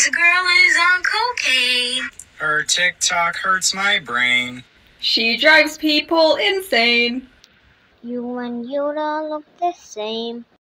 This girl is on cocaine. Her TikTok hurts my brain. She drives people insane. You and Yoda look the same.